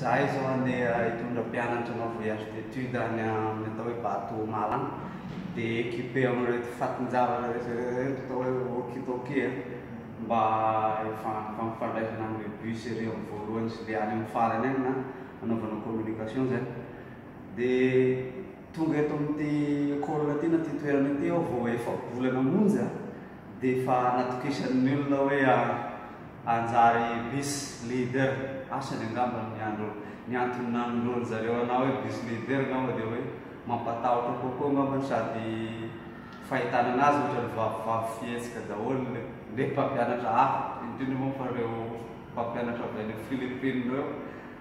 Za izao andeha hitondra mpianatra hanao voyage d'étude any amin'ny atao hoe Batomala any, dia équipé amin'ireto fatin-javatra rehetra ireto atao hoe walkie talkie a, mba hahafahana mifandraisana amin'ireo bus ery amin'ny voalohany sy ilay any amin'ny farany any na hanaovana communication izany. Dia tonga eto amin'ity Corona ity na ity toerana ity aho vao efa-bolana monja. Dia efa natokisan'ny olona hoe hanjary bis leader asany angamba ny andro. Ny antony nanondroan-dry zareo anà hoe bis leader angamba dia hoe mampatahotra kokoa angamba no sady fahitana anà azy ohatran'ny vavovavo fihetsika daholo ilay ilay mpampianatra hafa. Indrindra moa fa ireo mpampianatra avy any Philippines ireo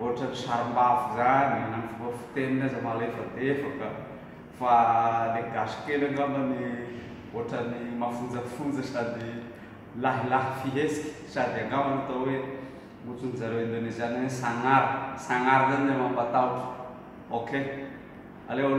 ohatran'ny sarimbavy izany na ny fomba fiteniny aza malefadefaka. Fa le gasy kely angambany otrany mafonjafonja sady lahilahy fihetsika sady angambany atao hoe otriny zareo indoneziana hoe sangar, sangar zany le mampatahotra ok aleo